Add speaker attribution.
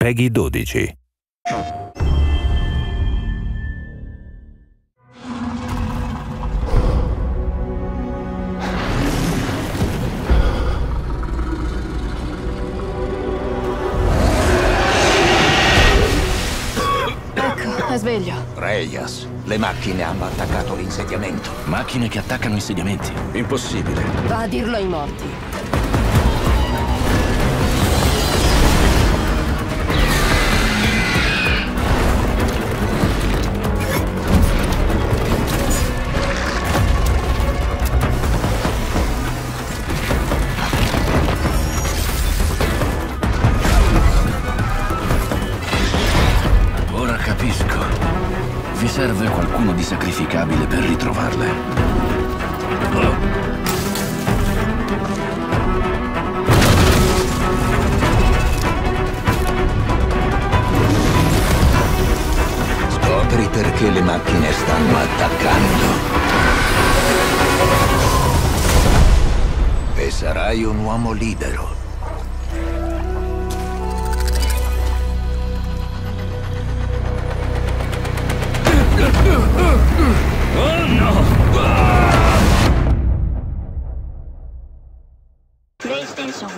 Speaker 1: Peggy 12.
Speaker 2: Ecco, è sveglio.
Speaker 3: Reyes, le macchine hanno attaccato l'insediamento.
Speaker 4: Macchine che attaccano insediamenti.
Speaker 3: Impossibile.
Speaker 2: Va a dirlo ai morti.
Speaker 4: Capisco. Vi serve qualcuno di sacrificabile per ritrovarle. Oh.
Speaker 3: Scopri perché le macchine stanno attaccando. E sarai un uomo libero. Oh! PlayStation